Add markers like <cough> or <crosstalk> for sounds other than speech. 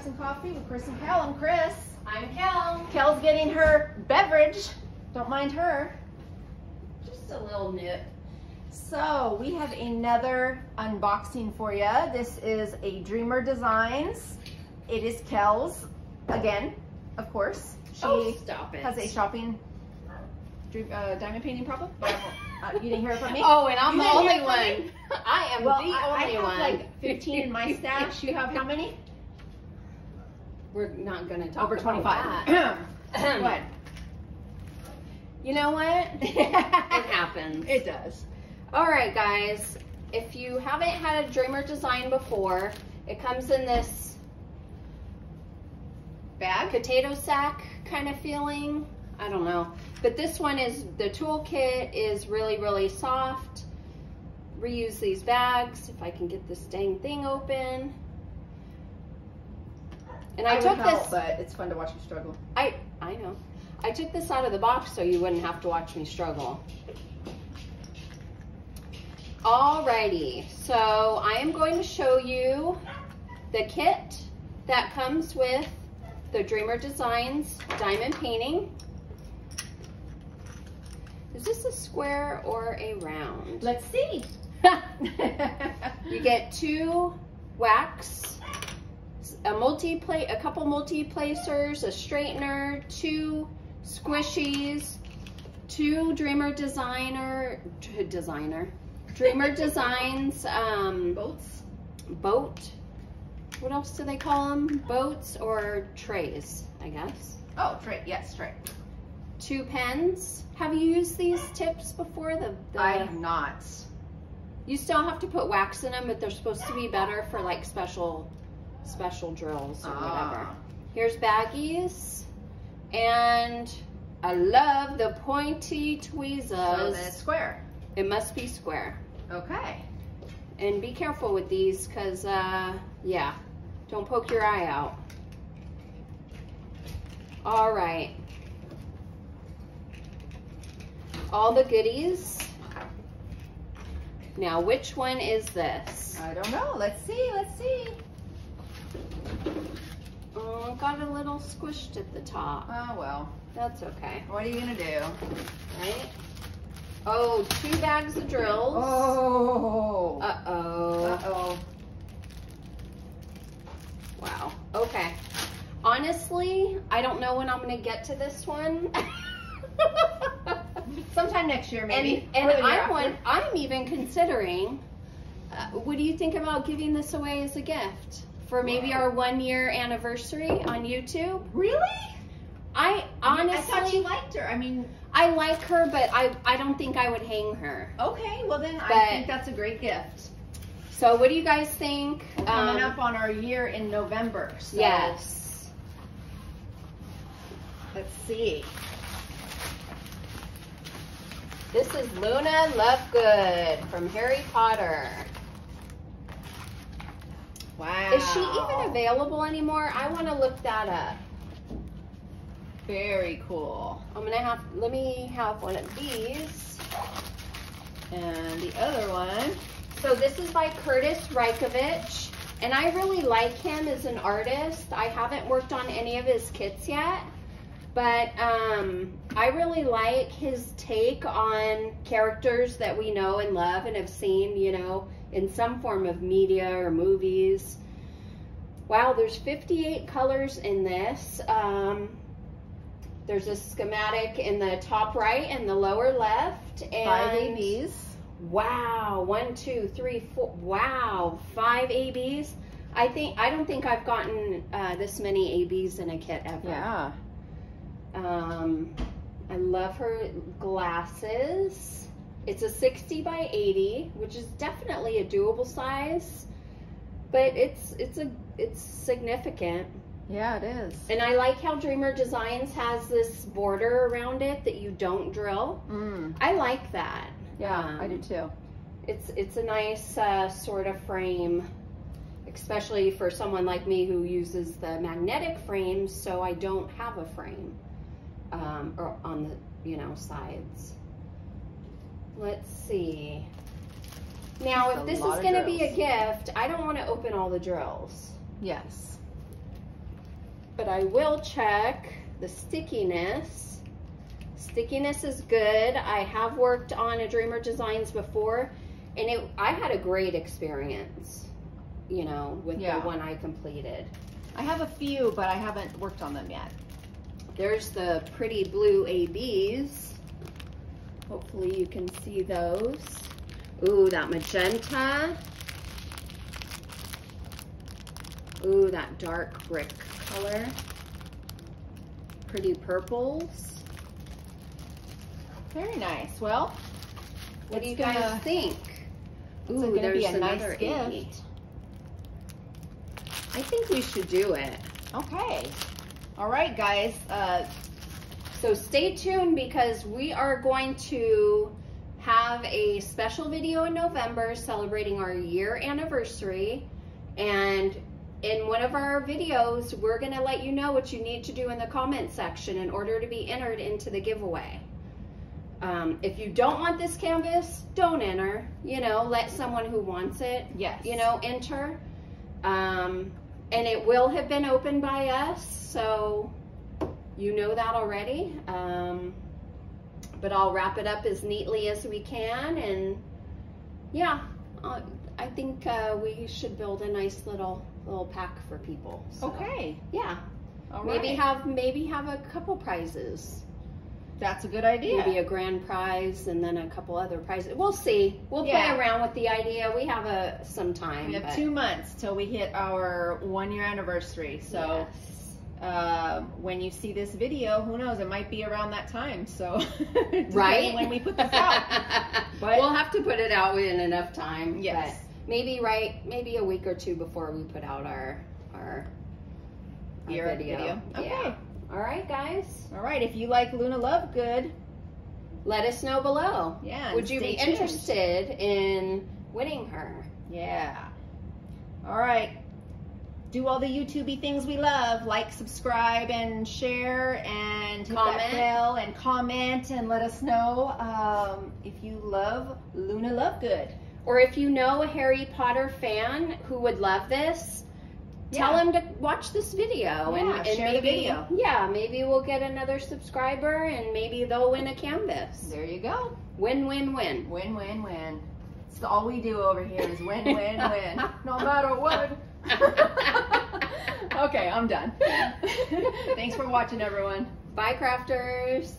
Crafts and Coffee with Kris and Kel. I'm Kris. I'm Kel. Kel's getting her beverage. Don't mind her. Just a little nip. So we have another unboxing for you. This is a Dreamer Designs. It is Kel's, again, of course. She oh, stop it. has a shopping uh, diamond painting problem. <laughs> Uh, you didn't hear it from me? Oh, and I'm You the only one. <laughs> I am Well, the I, I only have one. like 15 in my stash. You have how many? We're not going to talk Over about 25. that. <clears throat> what? You know what? <laughs> it happens. It does. All right, guys. If you haven't had a Dreamer design before, it comes in this Bag? potato sack kind of feeling. I don't know. But this one is, the toolkit is really, really soft. Reuse these bags. If I can get this dang thing open. And I, I took would help, this, but it's fun to watch you struggle. I, I know. I took this out of the box so you wouldn't have to watch me struggle. Alrighty, so I am going to show you the kit that comes with the Dreamer Designs diamond painting. Is this a square or a round? Let's see. <laughs> You get two wax, a multi a couple multi placers, a straightener, two squishies, two Dreamer Designer Designer Dreamer <laughs> Designs um, Boats? boat. What else do they call them? Boats or trays, I guess. Oh, tray. Yes, tray. Two pens. Have you used these tips before? The, the I have not. You still have to put wax in them, but they're supposed to be better for like special, special drills or whatever. Ah. Here's baggies, and I love the pointy tweezers. So square. it must be square. Okay. And be careful with these, cause uh, yeah, don't poke your eye out. All right. All the goodies. Now, which one is this? I don't know. Let's see. Let's see. Oh, got a little squished at the top. Oh, well. That's okay, What are you going to do? right? Oh, two bags of drills. Oh. Uh-oh. Uh-oh. Wow. Okay. Honestly, I don't know when I'm going to get to this one. <laughs> Sometime next year, maybe. and year I'm, one, I'm even considering, uh, what do you think about giving this away as a gift? For maybe our one year anniversary on YouTube? Really? I honestly, I thought you liked her. I mean, I like her, but I, I don't think I would hang her. okay. Well, then But- I think that's a great gift. So what do you guys think? We're coming Um, up on our year in November. So Yes. Let's see. This is Luna Lovegood from Harry Potter. Wow. Is she even available anymore? I want to look that up. Very cool. I'm gonna have. Let me have one of these. And the other one. So this is by Kurtis Rykovich, and I really like him as an artist. I haven't worked on any of his kits yet, but um, I really like his take on characters that we know and love and have seen, you know, in some form of media or movies. Wow, there's 58 colors in this. Um, there's a schematic in the top right and the lower left. And Five ABs. Wow, one, two, three, four. Wow, five ABs. I think I don't think I've gotten uh, this many ABs in a kit ever. Yeah. Um, I love her glasses. It's a 60 by 80, which is definitely a doable size, but it's it's a it's significant. Yeah, it is. And I like how Dreamer Designs has this border around it that you don't drill. Mm. I like that. Yeah, Um, I do too. It's it's a nice uh, sort of frame, especially for someone like me who uses the magnetic frames, so I don't have a frame um, or on the you know sides. Let's see. Now, That's if this is going to be a gift, I don't want to open all the drills. Yes. But I will check the stickiness. Stickiness is good. I have worked on a Dreamer Designs before and it I had a great experience, you know, with Yeah. the one I completed. I have a few, but I haven't worked on them yet. There's the pretty blue ABs. Hopefully you can see those. Ooh, that magenta. Ooh, that dark brick color. Pretty purples. Very nice. Well, What do you guys gonna- think? it's gonna be there's a nice another gift. I think we should do it. Okay. All right, guys. Uh, So stay tuned because we are going to have a special video in November celebrating our year anniversary. And in one of our videos, we're going to let you know what you need to do in the comment section in order to be entered into the giveaway. Um, if you don't want this canvas, don't enter. You know, let someone who wants it, yes. you know, enter. Um, and it will have been opened by us, so you know that already. Um, but I'll wrap it up as neatly as we can, and yeah, uh, I think uh, we should build a nice little little pack for people. So, Okay. Yeah. All maybe have maybe have a couple prizes. That's a good idea. Maybe a grand prize and then a couple other prizes. We'll see. We'll Yeah. play around with the idea. We have a some time. we have but- two months till we hit our one year anniversary. So Yes. um, when you see this video, who knows? It might be around that time. So <laughs> right when we put this out. <laughs> But- we'll have to put it out in enough time. Yes. but maybe right, maybe a week or two before we put out our our, our video. video. Okay. Yeah. All right, guys. All right. If you like Luna Lovegood, Let us know below. yeah. Would you be tuned. interested in winning her? Yeah. All right. Do all the YouTubey things we love, like, subscribe, and share, and hit Comment. that bell, and comment, and let us know um, if you love Luna Lovegood. Or if you know a Harry Potter fan who would love this, tell them to watch this video and, and share the maybe video. yeah, maybe we'll get another subscriber and maybe they'll win a canvas. There you go. Win win win. Win, win, win. It's all we do over here is win, win, win. <laughs> No matter what. <laughs> okay, I'm done. <laughs> Thanks for watching, everyone. Bye crafters.